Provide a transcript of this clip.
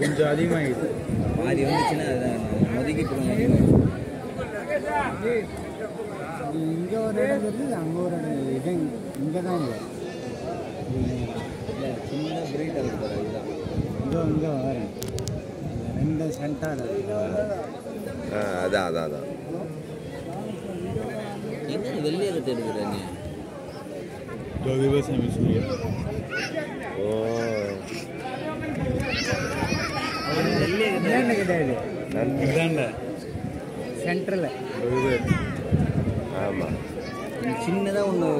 கொஞ்சம் அதிகமாகிடுது. பாதி வந்துச்சுன்னா போடுங்க இங்கே ஒரு இடம் இருக்குது அங்கே ஒரு இடம் இது இங்கே தான் இல்லை இல்லை சின்ன பிரேக் ஆகுது இதோ இங்கே வரேன் ரெண்டு சென்டார் ஆ அதான் அதான் அதான். எங்க வெள்ளையை கட்டு எடுக்கிற கட்டு கிடையாது இதாண்ட சென்டரில் ஆமாம் சின்னதாக ஒன்று